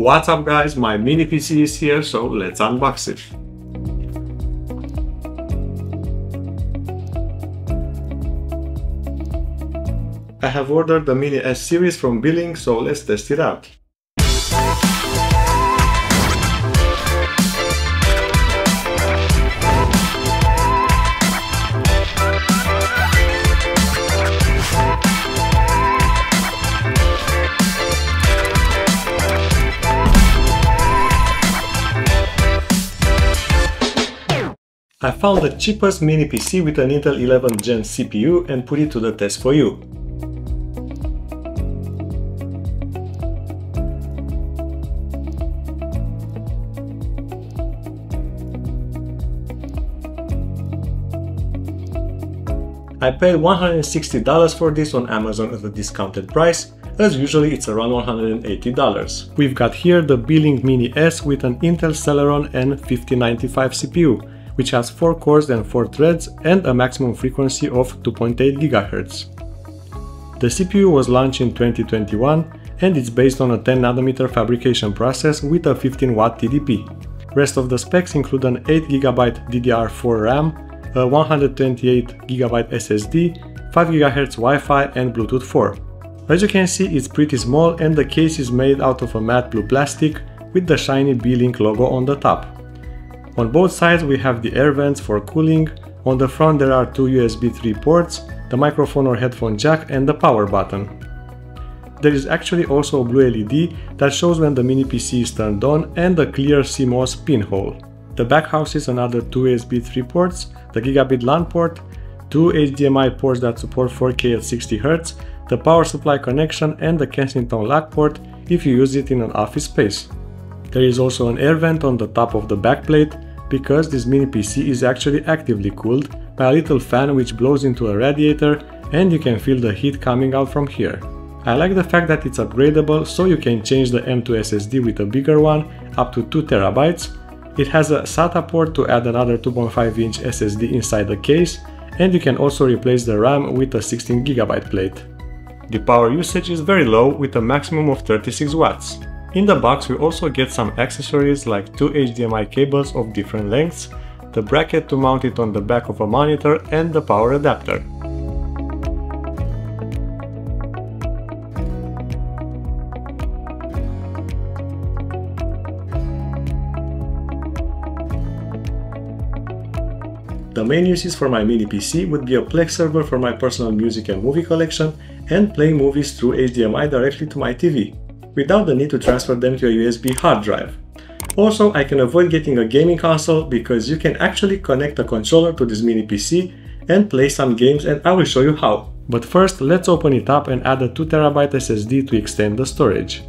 What's up guys, my mini PC is here, so let's unbox it. I have ordered the Mini S series from Beelink, so let's test it out. I found the cheapest mini PC with an Intel 11 Gen CPU and put it to the test for you. I paid $160 for this on Amazon at a discounted price, as usually it's around $180. We've got here the Beelink Mini S with an Intel Celeron N5095 CPU, which has 4 cores and 4 threads and a maximum frequency of 2.8 GHz. The CPU was launched in 2021 and it's based on a 10nm fabrication process with a 15W TDP. Rest of the specs include an 8GB DDR4 RAM, a 128GB SSD, 5 GHz Wi-Fi and Bluetooth 4. As you can see it's pretty small and the case is made out of a matte blue plastic with the shiny Beelink logo on the top. On both sides we have the air vents for cooling, on the front there are two USB 3 ports, the microphone or headphone jack and the power button. There is actually also a blue LED that shows when the mini PC is turned on and a clear CMOS pinhole. The back houses another two USB 3 ports, the gigabit LAN port, two HDMI ports that support 4K at 60Hz, the power supply connection and the Kensington lock port if you use it in an office space. There is also an air vent on the top of the backplate because this mini PC is actually actively cooled by a little fan which blows into a radiator and you can feel the heat coming out from here. I like the fact that it's upgradable so you can change the M2 SSD with a bigger one up to 2TB. It has a SATA port to add another 2.5 inch SSD inside the case and you can also replace the RAM with a 16GB plate. The power usage is very low with a maximum of 36 watts. In the box we also get some accessories like two HDMI cables of different lengths, the bracket to mount it on the back of a monitor and the power adapter. The main uses for my mini PC would be a Plex server for my personal music and movie collection and playing movies through HDMI directly to my TV without the need to transfer them to a USB hard drive. Also, I can avoid getting a gaming console because you can actually connect a controller to this mini PC and play some games and I will show you how. But first, let's open it up and add a 2TB SSD to extend the storage.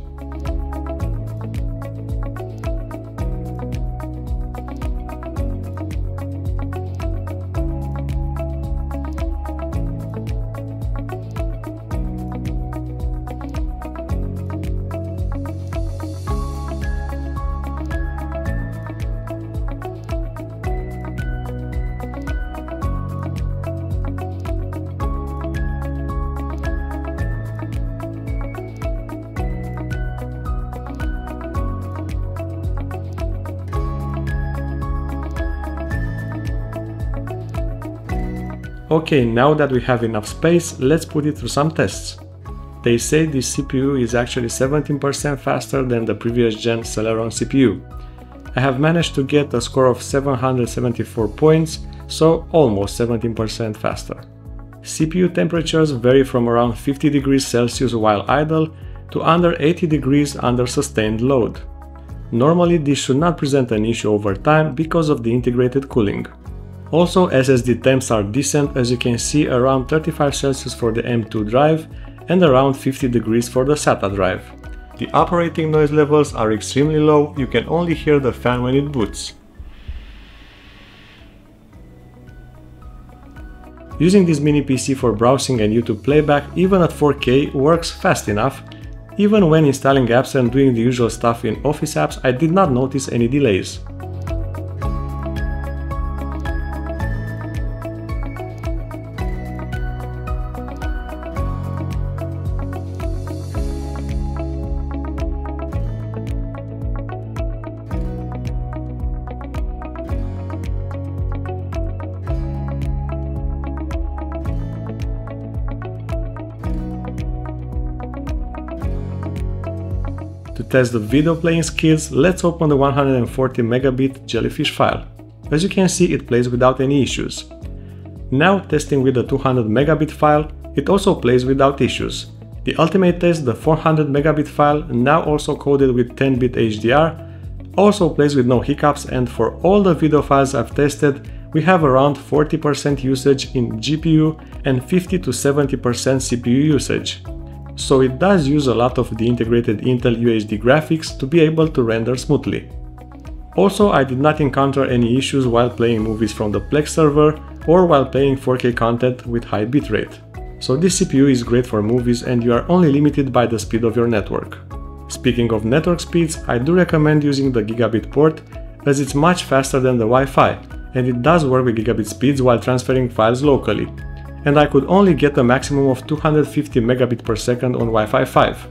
Okay, now that we have enough space, let's put it through some tests. They say this CPU is actually 17% faster than the previous gen Celeron CPU. I have managed to get a score of 774 points, so almost 17% faster. CPU temperatures vary from around 50 degrees Celsius while idle to under 80 degrees under sustained load. Normally this should not present an issue over time because of the integrated cooling. Also SSD temps are decent as you can see around 35 Celsius for the M2 drive and around 50 degrees for the SATA drive. The operating noise levels are extremely low, you can only hear the fan when it boots. Using this mini PC for browsing and YouTube playback even at 4K works fast enough. Even when installing apps and doing the usual stuff in Office apps I did not notice any delays. Test the video playing skills, let's open the 140 megabit jellyfish file. As you can see, it plays without any issues. Now testing with the 200 megabit file, it also plays without issues. The ultimate test, the 400 megabit file, now also coded with 10-bit HDR, also plays with no hiccups and for all the video files I've tested, we have around 40% usage in GPU and 50 to 70% CPU usage. So it does use a lot of the integrated Intel UHD graphics to be able to render smoothly. Also, I did not encounter any issues while playing movies from the Plex server or while playing 4K content with high bitrate. So this CPU is great for movies and you are only limited by the speed of your network. Speaking of network speeds, I do recommend using the gigabit port as it's much faster than the Wi-Fi and it does work with gigabit speeds while transferring files locally. And I could only get a maximum of 250 megabit per second on Wi-Fi 5.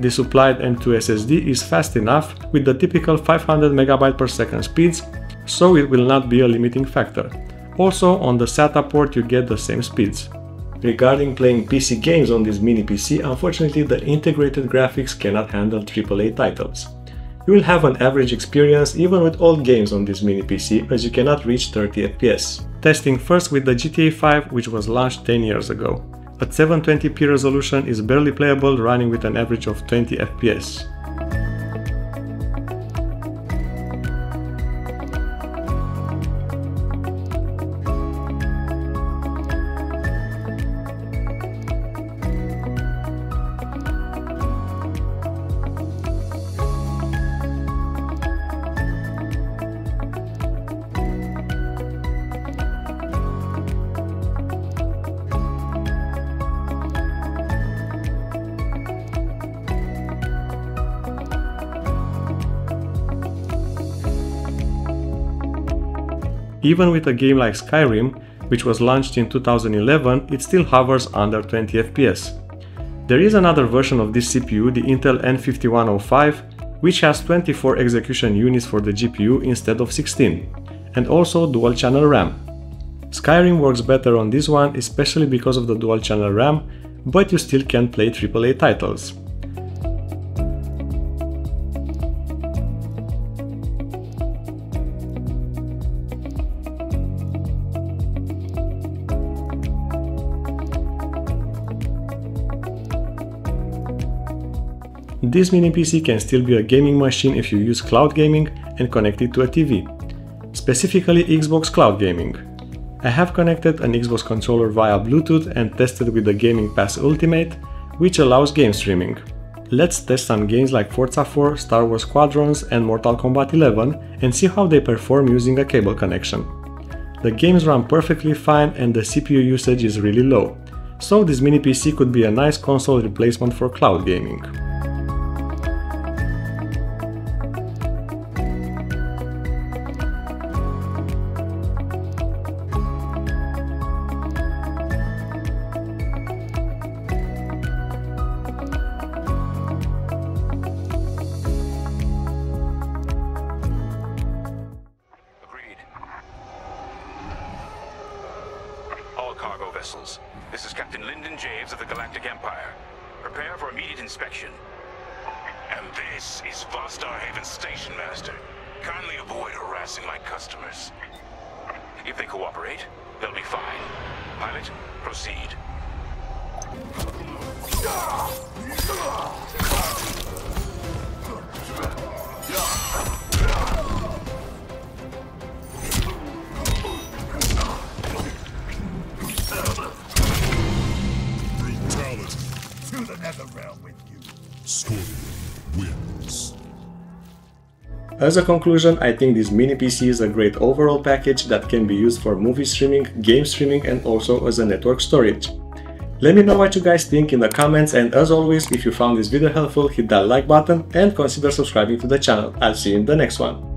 The supplied M2 SSD is fast enough with the typical 500 megabyte per second speeds, so it will not be a limiting factor. Also, on the SATA port you get the same speeds. Regarding playing PC games on this mini PC, unfortunately the integrated graphics cannot handle AAA titles. You will have an average experience even with old games on this mini PC as you cannot reach 30 FPS. Testing first with the GTA 5 which was launched 10 years ago. At 720p resolution is barely playable running with an average of 20 FPS. Even with a game like Skyrim, which was launched in 2011, it still hovers under 20 FPS. There is another version of this CPU, the Intel N5105, which has 24 execution units for the GPU instead of 16, and also dual channel RAM. Skyrim works better on this one, especially because of the dual channel RAM, but you still can play AAA titles. This mini PC can still be a gaming machine if you use cloud gaming and connect it to a TV, specifically Xbox Cloud Gaming. I have connected an Xbox controller via Bluetooth and tested with the Gaming Pass Ultimate, which allows game streaming. Let's test some games like Forza 4, Star Wars Squadrons and Mortal Kombat 11 and see how they perform using a cable connection. The games run perfectly fine and the CPU usage is really low, so this mini PC could be a nice console replacement for cloud gaming. Inspection. And this is Vostar Haven Station Master. Kindly avoid harassing my customers. If they cooperate, they'll be fine. Pilot, proceed. As a conclusion, I think this mini PC is a great overall package that can be used for movie streaming, game streaming and also as a network storage. Let me know what you guys think in the comments and as always, if you found this video helpful, hit that like button and consider subscribing to the channel. I'll see you in the next one.